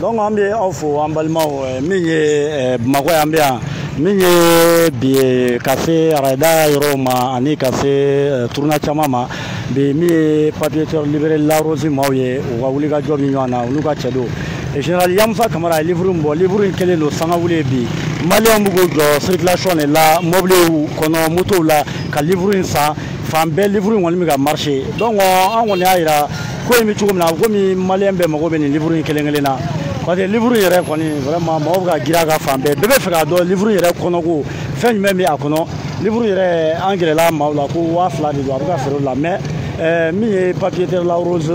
donc an bɛ aw fo an balimaw eh, min ye eh, bamakɔ yan bɛ yan min ye bi ye ka se arada yɔrɔw ma ani ka se eh, turuna caman ma bi min ye papiyeteur libere larose maaw ye u ka wulikajɔ bɛ ɲɔgɔn na olu ka cɛ don général yamusa kamara ye livre min bɔ livre in kɛlen don sangawuli ye bi maliyɛnw bɛ k'u jɔ circulation de la mɔbiliw kɔnɔ motow la ka livre in san fan bɛɛ livre in kɔni bɛ ka marche donc an kɔni y'a jira ko in bɛ cogo min na komi maliyɛn bɛɛ mago bɛ nin livuru in kelen kelen na parce que livuru yɛrɛ kɔni vraiment mɔgɔw bɛ ka girin a kan fan bɛɛ bɛɛ bɛ fɛ k'a dɔn livuru yɛrɛ kɔnɔko fɛn jumɛn bɛ a kɔnɔ livuru yɛrɛ an gɛrɛla maaw la ko waa fila de don a bɛ ka feere o la mais eh, min ye papier terre la rose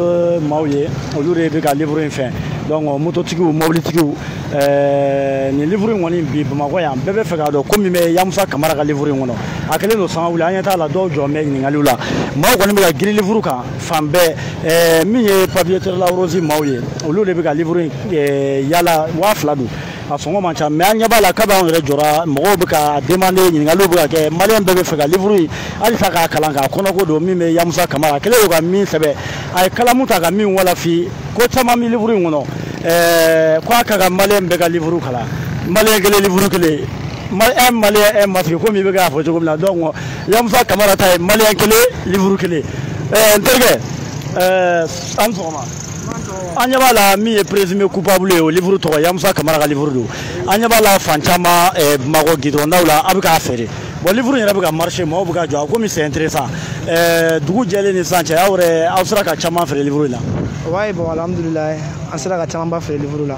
maaw ye olu de bɛ ka livuru in fɛn donc euh, mototigiw mobilitigiw eh, nin livuru in kɔni bi bamakɔ yan bɛɛ bɛ fɛ k'a dɔn ko min bɛ yamusa kamara ka livuru in kɔnɔ a kɛlen don sanga wuli an ɲɛ t'a la dɔw jɔ bɛ ɲininkaliw la maaw kɔni bɛ ka girin livuru kan fan bɛɛ eh, min ye papiye terela rosi maaw ye olu de bɛ ka livre eh, yala waa fila don a sɔngɔ man ca mɛ an ɲɛ b'a la kabi anw yɛrɛ jɔra mɔgɔw bɛ ka demande ɲininkaliw bɛ ka kɛ maliyɛn bɛɛ bɛ fɛ ka livre in halisa k'a kalan k'a kɔnɔko don min bɛ yamusa kamara a kɛlen don ka min sɛbɛ a ye kalamu ta ka min walafi ko caman bɛ livre in kɔnɔ eh, ko a ka ka maliyɛn bɛɛ ka livre kalan maliyɛn kelen livre kelen un maliyɛn un masiri komi i bɛ k'a fɔ cogo min na donc yamusa kamara ta ye maliyɛn kelen livuru kelen eh, n terikɛ eh, a ni sɔgɔma an ɲɛ b'a la min ye présumé coupable ye o livre tɔgɔ yamusa kamara ka livre don an ɲɛ b'a la fan caman eh, bamakɔ gidɔrɔndaw la a bɛ k'a feere bon livre in yɛrɛ bɛ ka marché maaw bɛ ka jɔ a komi c'est intéressant dugu jɛlen ni sisan cɛ aw yɛrɛ aw sera ka caman feere livre in na wayi bon alhamdulilayi an sera ka camanba feere livre la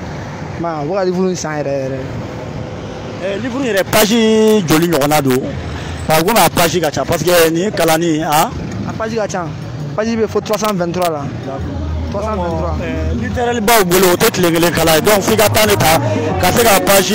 maa u ka livuru in san yɛrɛ yɛrɛ eh, livuru yɛrɛ page joli ɲɔgɔnna don wa komi a page ka ca parce que nin ye kalanni a a page ka ca page bɛ fo 323 la eh, littéraire baw bolo o tɛ tile kelen kalan ye donc f'i ka temps de ta ka se ka page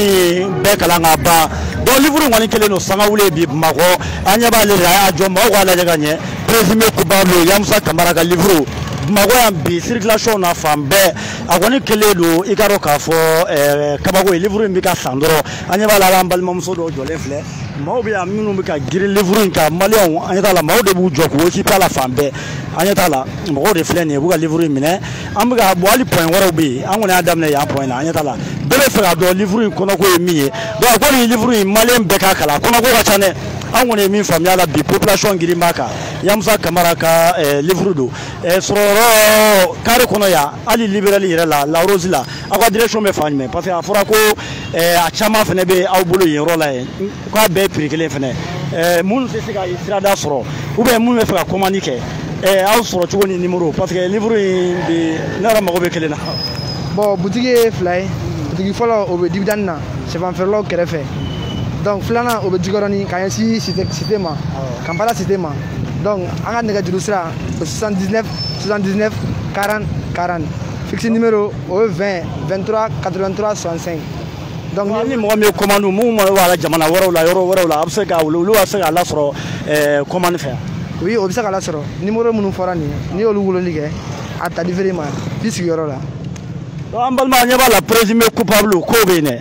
bɛɛ kalan ka ban donc livre kɔni kelen don sangawule bi bamakɔ an ɲɛ b'ale de a y'a jɔ maaw k'a lajɛ ka ɲɛ présumé coupable yamusa kamara ka livre bamakɔ yan bi circulation na fan bɛɛ a kɔni kelen don i ka dɔn k'a fɔ eh, kabako ye livuru in bɛ ka san dɔrɔn an ɲɛ b'a la an balimamuso dɔw jɔlen filɛ maaw bɛ yan minnu bɛ ka girin livuru in kan maliyɛnw an ɲɛ t'a la maaw de b'u jɔ k'u okipe a la fan bɛɛ an ɲɛ t'a la mɔgɔw de filɛ nin ye u b'u ka livuru in minɛ an bɛ ka bɔ hali pɔɲɛ wɛrɛw bɛ yen an kɔni y'a daminɛ yan pɔɲɛ na an ɲɛ t'a la bɛɛ bɛ fɛ ka dɔn livuru in kɔnɔko ye min ye donc a ko nin livuru in maliyɛn bɛɛ k'a kalan kɔnɔko ka ca dɛ an kɔni ye min faamuya a la bi population girin b'a kan yamusa kamara ka eh, livuru don Eh, sɔrɔ kari kɔnɔ yan hali liberali yɛrɛ la larosi la aw ka direction bɛ fan jumɛn parce que a fɔra ko eh, a caman fana bɛ aw bolo yen yɔrɔ la yen k'a bɛɛ prix kelen fana eh, minnu tɛ se ka sirada sɔrɔ ou bien minnu bɛ fɛ ka commande kɛ aw sɔrɔ cogo ni numéro parce que livre in bi ne yɛrɛ mago bɛ kelen na. bon butigi ye fila ye butigi fɔlɔ o bɛ dibidani na sɛfan feerelaw kɛrɛfɛ donc filanan o bɛ jikɔrɔni ka ɲɛsin site ma kampala site ma donc an ka nɛgɛjuru sira 79 79 40 40 fixe numéro o ye 20 23 83 65 donc ni mɔgɔ min ye commande minnu ma b'a la jamana wɛrɛw la yɔrɔ wɛrɛw la a bɛ se ka wele olu b'a se k'a lasɔrɔ eh, commande fɛ oui o bɛ se k'a lasɔrɔ numéro minnu fɔra nin ye n'i y'olu wololi kɛ a ta livrer ma i sigiyɔrɔ la an balima ɲɛ b'a la présumé coupable k'o bɛ yen dɛ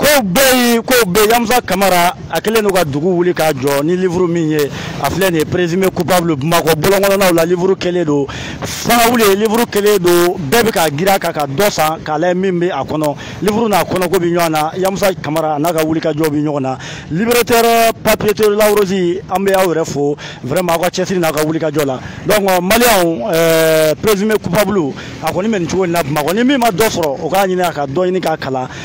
ko bɛɛ ye ko bɛɛ yamusa kamara a kɛlen don ka dugu wuli k'a jɔ ni livuru min ye a filɛ nin ye présumé coupable bamakɔ bɔlɔnkɔnɔnaw la livuru kɛlen don fangawuli ye livuru kɛlen don bɛɛ bɛ ka gira kan ka dɔ san k'a lajɛ min bɛ a kɔnɔ livuru n'a kɔnɔko bɛ ɲɔgɔn na yamusa kamara a n'a ka wulikajɔ bɛ ɲɔgɔn na libérateur papier lawurosi an bɛ aw yɛrɛ fo vraiment aw ka cɛsiri n'a ka wulikajɔ la donc maliyɛnw euh, présumé coupable a kɔni bɛ nin cogo in na bamakɔ ni min ma dɔ sɔrɔ o k'a ɲini a ka dɔ ɲini k'a kalan